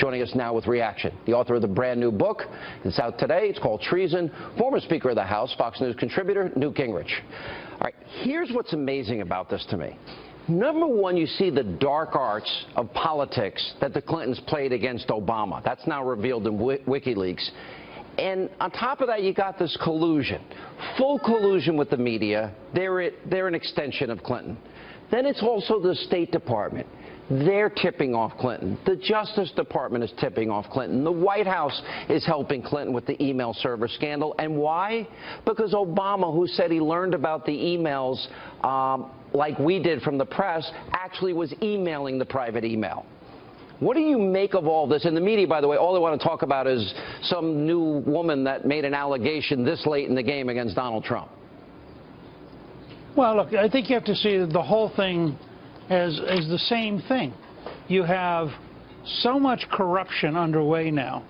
joining us now with reaction. The author of the brand new book. It's out today. It's called Treason. Former Speaker of the House, Fox News contributor Newt Gingrich. All right, here's what's amazing about this to me. Number one, you see the dark arts of politics that the Clintons played against Obama. That's now revealed in WikiLeaks. And on top of that, you got this collusion, full collusion with the media. They're, they're an extension of Clinton. Then it's also the State Department. They're tipping off Clinton. The Justice Department is tipping off Clinton. The White House is helping Clinton with the email server scandal. And why? Because Obama, who said he learned about the emails um, like we did from the press, actually was emailing the private email. What do you make of all this? And the media, by the way, all they want to talk about is some new woman that made an allegation this late in the game against Donald Trump. Well, look, I think you have to see the whole thing as, as the same thing. You have so much corruption underway now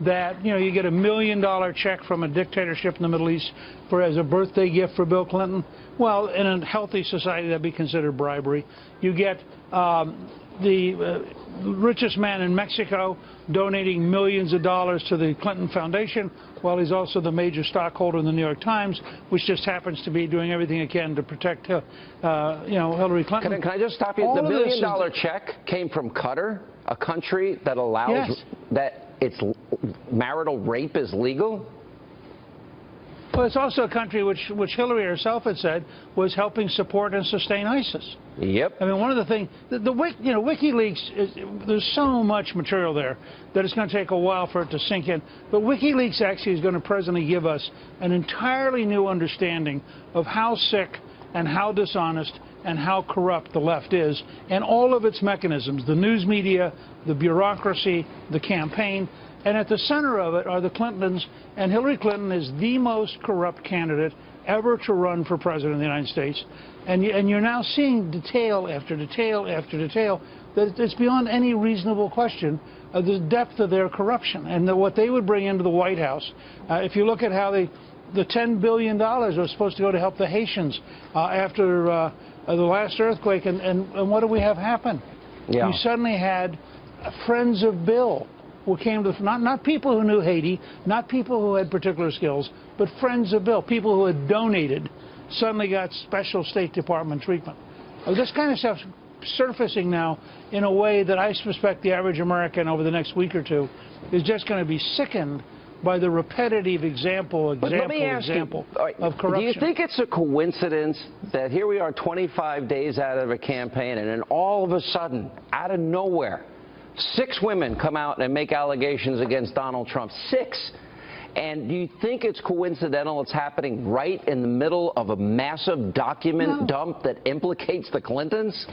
that you know you get a million dollar check from a dictatorship in the Middle East for as a birthday gift for Bill Clinton. Well, in a healthy society, that'd be considered bribery. You get um, the uh, richest man in Mexico donating millions of dollars to the Clinton Foundation, while he's also the major stockholder in the New York Times, which just happens to be doing everything it can to protect, uh, uh you know, Hillary Clinton. Can I, can I just stop you? All the million dollar check came from Qatar, a country that allows yes. that its marital rape is legal. Well, it's also a country which, which Hillary herself had said was helping support and sustain ISIS. Yep. I mean, one of the things, the, the you know, WikiLeaks, is, there's so much material there that it's going to take a while for it to sink in. But WikiLeaks actually is going to presently give us an entirely new understanding of how sick and how dishonest and how corrupt the left is and all of its mechanisms, the news media, the bureaucracy, the campaign. And at the center of it are the Clintons, and Hillary Clinton is the most corrupt candidate ever to run for president of the United States. And, and you're now seeing detail after detail after detail that it's beyond any reasonable question of the depth of their corruption and the, what they would bring into the White House. Uh, if you look at how they, the $10 billion was supposed to go to help the Haitians uh, after uh, the last earthquake, and, and, and, what do we have happen? Yeah. You suddenly had friends of Bill who came to not not people who knew Haiti, not people who had particular skills, but friends of Bill, people who had donated, suddenly got special State Department treatment. Uh, this kind of stuff surfacing now in a way that I suspect the average American over the next week or two is just going to be sickened by the repetitive example, example, example you, of corruption. Do you think it's a coincidence that here we are 25 days out of a campaign and then all of a sudden, out of nowhere, Six women come out and make allegations against Donald Trump. Six. And do you think it's coincidental it's happening right in the middle of a massive document no. dump that implicates the Clintons?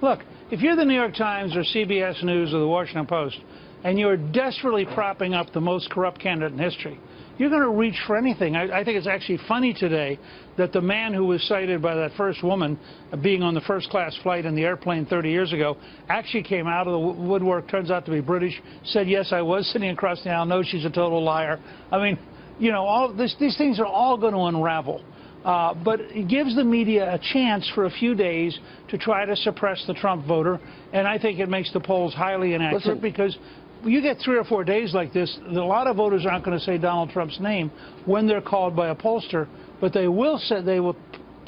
Look, if you're the New York Times or CBS News or the Washington Post, and you're desperately propping up the most corrupt candidate in history, you're going to reach for anything. I, I, think it's actually funny today that the man who was cited by that first woman being on the first class flight in the airplane 30 years ago actually came out of the woodwork, turns out to be British, said, yes, I was sitting across the aisle, no, she's a total liar. I mean, you know, all this, these things are all going to unravel. Uh, but it gives the media a chance for a few days to try to suppress the Trump voter, and I think it makes the polls highly inaccurate Listen. because you get three or four days like this, a lot of voters aren't going to say Donald Trump's name when they're called by a pollster, but they will say they will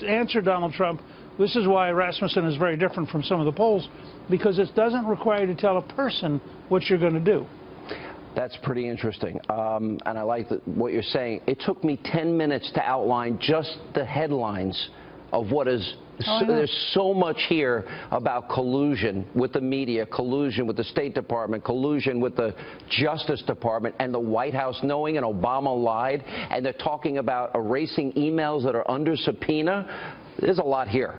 answer Donald Trump. This is why Rasmussen is very different from some of the polls, because it doesn't require you to tell a person what you're going to do. That's pretty interesting. Um, and I like the, what you're saying. It took me 10 minutes to outline just the headlines of what is so, oh, there's so much here about collusion with the media, collusion with the State Department, collusion with the Justice Department and the White House knowing and Obama lied, and they're talking about erasing emails that are under subpoena. There's a lot here.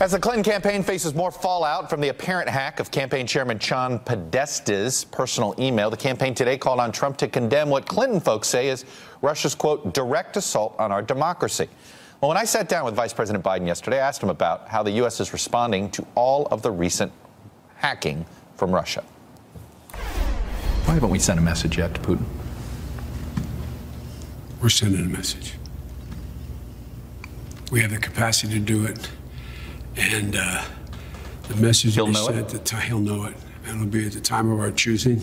As the Clinton campaign faces more fallout from the apparent hack of campaign chairman John Podesta's personal email, the campaign today called on Trump to condemn what Clinton folks say is Russia's, quote, direct assault on our democracy. Well, when I sat down with Vice President Biden yesterday, I asked him about how the U.S. is responding to all of the recent hacking from Russia. Why haven't we sent a message yet to Putin? We're sending a message. We have the capacity to do it, and uh, the message he'll we know sent, it. The he'll know it. and it'll be at the time of our choosing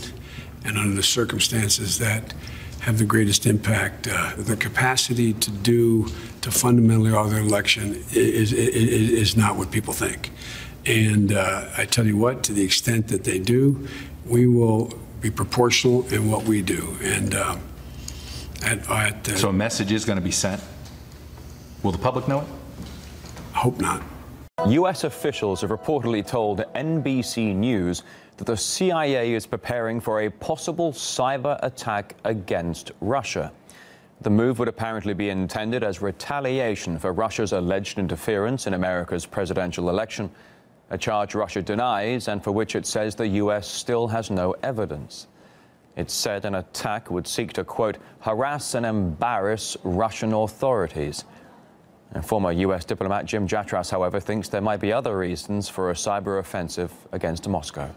and under the circumstances that have the greatest impact. Uh, the capacity to do, to fundamentally alter the election is, is, is not what people think. And uh, I tell you what, to the extent that they do, we will be proportional in what we do. And uh, at, at, uh, So a message is going to be sent. Will the public know it? I hope not. U.S. officials have reportedly told NBC News that the CIA is preparing for a possible cyber attack against Russia. The move would apparently be intended as retaliation for Russia's alleged interference in America's presidential election, a charge Russia denies and for which it says the U.S. still has no evidence. It said an attack would seek to, quote, harass and embarrass Russian authorities. And former U.S. diplomat Jim Jatras, however, thinks there might be other reasons for a cyber offensive against Moscow.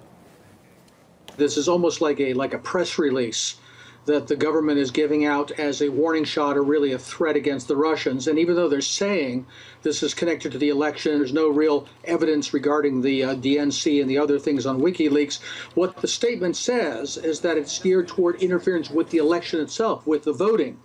This is almost like a like a press release that the government is giving out as a warning shot or really a threat against the Russians. And even though they're saying this is connected to the election, there's no real evidence regarding the uh, DNC and the other things on WikiLeaks. What the statement says is that it's geared toward interference with the election itself, with the voting.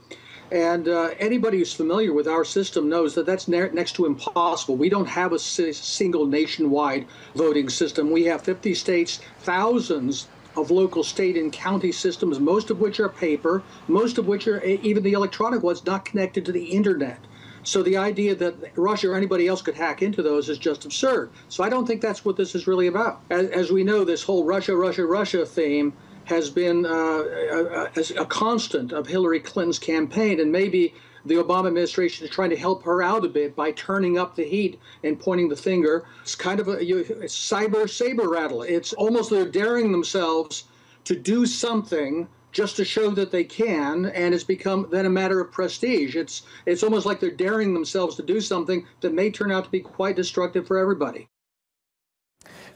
And uh, anybody who's familiar with our system knows that that's ne- next to impossible. We don't have a si- single nationwide voting system. We have 50 states, thousands of local state and county systems, most of which are paper, most of which are even the electronic ones not connected to the internet. So the idea that Russia or anybody else could hack into those is just absurd. So I don't think that's what this is really about. As, as we know, this whole Russia, Russia, Russia theme has been uh, a, a, a, constant of Hillary Clinton's campaign, and maybe the Obama administration is trying to help her out a bit by turning up the heat and pointing the finger. It's kind of a, a cyber saber rattle. It's almost they're daring themselves to do something just to show that they can, and it's become then a matter of prestige. It's it's almost like they're daring themselves to do something that may turn out to be quite destructive for everybody.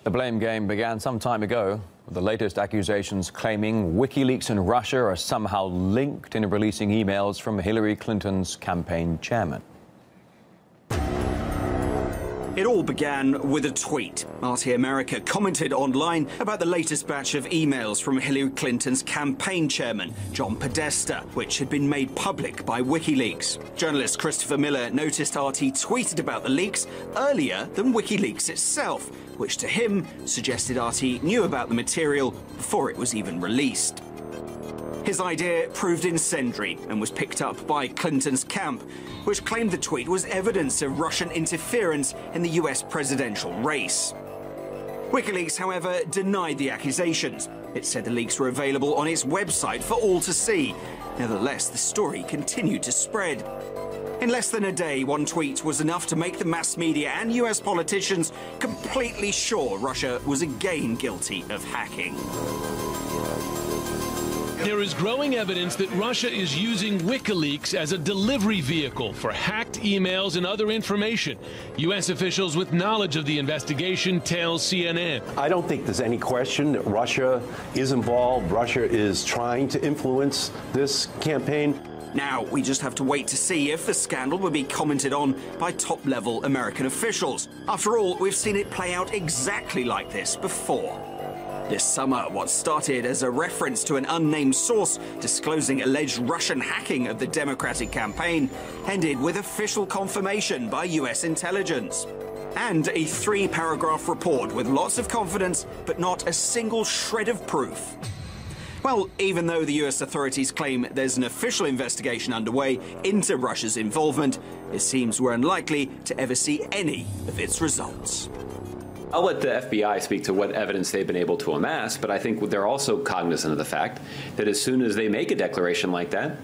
The blame game began some time ago, the latest accusations claiming WikiLeaks and Russia are somehow linked in releasing emails from Hillary Clinton's campaign chairman. It all began with a tweet. RT America commented online about the latest batch of emails from Hillary Clinton's campaign chairman, John Podesta, which had been made public by WikiLeaks. Journalist Christopher Miller noticed RT tweeted about the leaks earlier than WikiLeaks itself, which to him suggested RT knew about the material before it was even released. His idea proved incendiary and was picked up by Clinton's camp, which claimed the tweet was evidence of Russian interference in the US presidential race. WikiLeaks, however, denied the accusations. It said the leaks were available on its website for all to see. Nevertheless, the story continued to spread. In less than a day, one tweet was enough to make the mass media and US politicians completely sure Russia was again guilty of hacking. There is growing evidence that Russia is using WikiLeaks as a delivery vehicle for hacked emails and other information. U.S. officials with knowledge of the investigation tell CNN. I don't think there's any question that Russia is involved. Russia is trying to influence this campaign. Now, we just have to wait to see if the scandal will be commented on by top level American officials. After all, we've seen it play out exactly like this before. This summer, what started as a reference to an unnamed source disclosing alleged Russian hacking of the Democratic campaign ended with official confirmation by US intelligence. And a three paragraph report with lots of confidence, but not a single shred of proof. Well, even though the US authorities claim there's an official investigation underway into Russia's involvement, it seems we're unlikely to ever see any of its results. I'll let the FBI speak to what evidence they've been able to amass, but I think they're also cognizant of the fact that as soon as they make a declaration like that,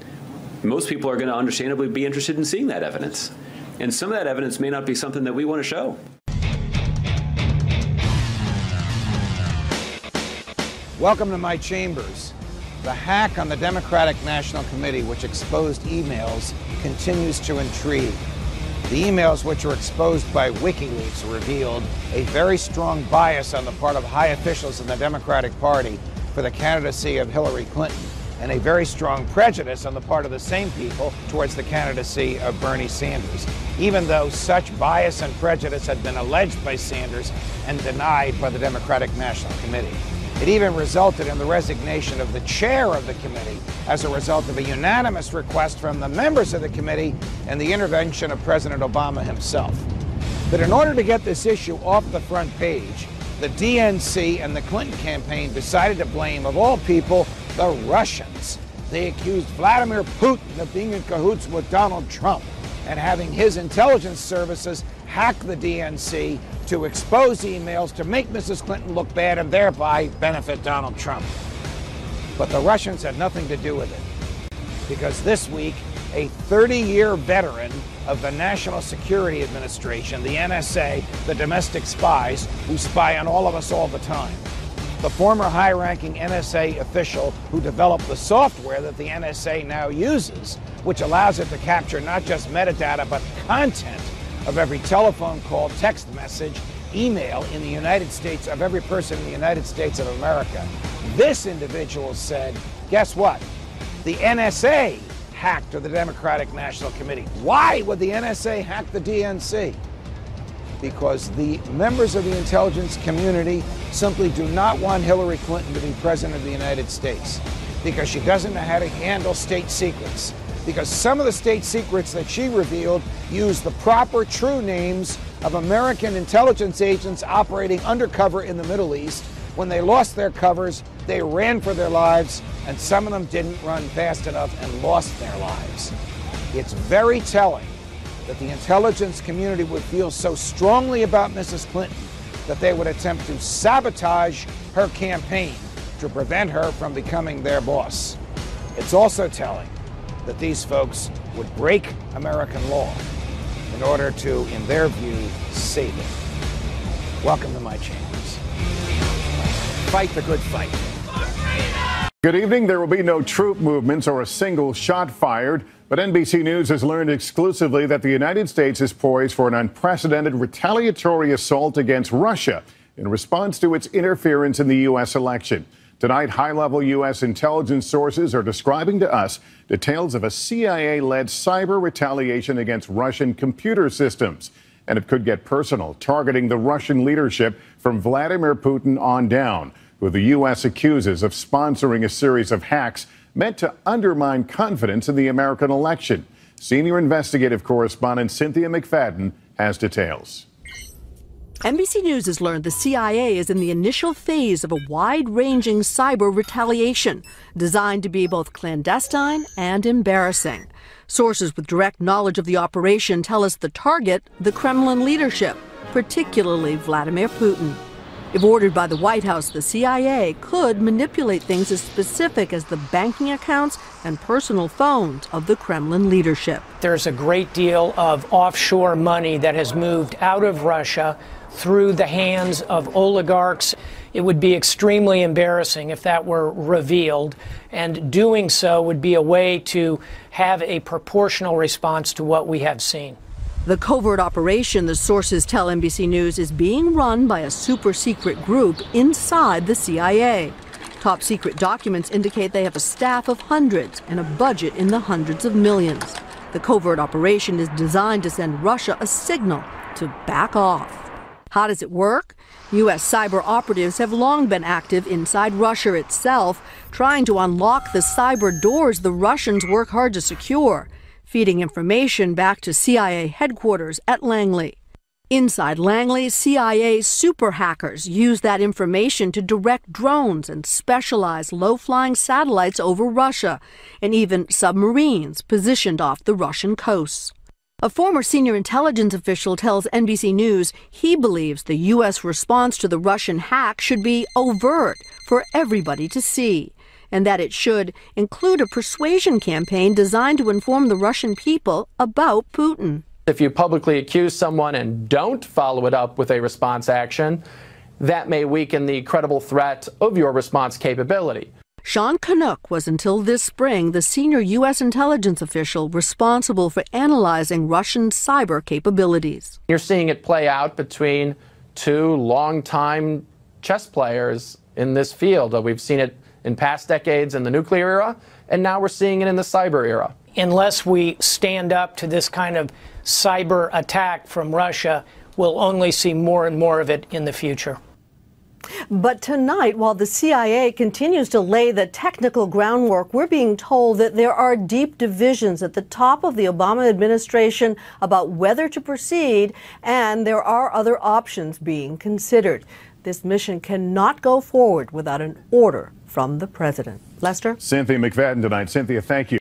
most people are going to understandably be interested in seeing that evidence. And some of that evidence may not be something that we want to show. Welcome to my chambers. The hack on the Democratic National Committee, which exposed emails, continues to intrigue. The emails which were exposed by WikiLeaks revealed a very strong bias on the part of high officials in the Democratic Party for the candidacy of Hillary Clinton, and a very strong prejudice on the part of the same people towards the candidacy of Bernie Sanders, even though such bias and prejudice had been alleged by Sanders and denied by the Democratic National Committee. It even resulted in the resignation of the chair of the committee as a result of a unanimous request from the members of the committee and the intervention of President Obama himself. But in order to get this issue off the front page, the DNC and the Clinton campaign decided to blame, of all people, the Russians. They accused Vladimir Putin of being in cahoots with Donald Trump and having his intelligence services hack the DNC to expose emails to make Mrs. Clinton look bad and thereby benefit Donald Trump. But the Russians had nothing to do with it because this week, a 30 year veteran of the National Security Administration, the NSA, the domestic spies who spy on all of us all the time, the former high ranking NSA official who developed the software that the NSA now uses, which allows it to capture not just metadata but content of every telephone call, text message, email in the United States of every person in the United States of America. This individual said, guess what? The NSA hacked the Democratic National Committee. Why would the NSA hack the DNC? Because the members of the intelligence community simply do not want Hillary Clinton to be president of the United States because she doesn't know how to handle state secrets because some of the state secrets that she revealed use the proper true names of American intelligence agents operating undercover in the Middle East. When they lost their covers, they ran for their lives, and some of them didn't run fast enough and lost their lives. It's very telling that the intelligence community would feel so strongly about Mrs. Clinton that they would attempt to sabotage her campaign to prevent her from becoming their boss. It's also telling that these folks would break American law in order to, in their view, save it. Welcome to my chambers. Fight the good fight. Good evening. There will be no troop movements or a single shot fired. But NBC News has learned exclusively that the United States is poised for an unprecedented retaliatory assault against Russia in response to its interference in the U.S. election. Tonight, high level U.S. intelligence sources are describing to us details of a CIA led cyber retaliation against Russian computer systems. And it could get personal, targeting the Russian leadership from Vladimir Putin on down, who the U.S. accuses of sponsoring a series of hacks meant to undermine confidence in the American election. Senior investigative correspondent Cynthia McFadden has details. NBC News has learned the CIA is in the initial phase of a wide ranging cyber retaliation designed to be both clandestine and embarrassing. Sources with direct knowledge of the operation tell us the target, the Kremlin leadership, particularly Vladimir Putin. If ordered by the White House, the CIA could manipulate things as specific as the banking accounts and personal phones of the Kremlin leadership. There's a great deal of offshore money that has moved out of Russia through the hands of oligarchs. It would be extremely embarrassing if that were revealed, and doing so would be a way to have a proportional response to what we have seen. The covert operation, the sources tell NBC News, is being run by a super secret group inside the CIA. Top secret documents indicate they have a staff of hundreds and a budget in the hundreds of millions. The covert operation is designed to send Russia a signal to back off. How does it work? U.S. cyber operatives have long been active inside Russia itself, trying to unlock the cyber doors the Russians work hard to secure, feeding information back to CIA headquarters at Langley. Inside Langley, CIA super hackers use that information to direct drones and specialized low flying satellites over Russia, and even submarines positioned off the Russian coasts. A former senior intelligence official tells NBC News he believes the U.S. response to the Russian hack should be overt for everybody to see, and that it should include a persuasion campaign designed to inform the Russian people about Putin. If you publicly accuse someone and don't follow it up with a response action, that may weaken the credible threat of your response capability. Sean Kanuck was until this spring the senior U.S. intelligence official responsible for analyzing Russian cyber capabilities. You're seeing it play out between two longtime chess players in this field. Uh, we've seen it in past decades in the nuclear era, and now we're seeing it in the cyber era. Unless we stand up to this kind of cyber attack from Russia, we'll only see more and more of it in the future. But tonight, while the CIA continues to lay the technical groundwork, we're being told that there are deep divisions at the top of the Obama administration about whether to proceed, and there are other options being considered. This mission cannot go forward without an order from the president. Lester? Cynthia McFadden tonight. Cynthia, thank you.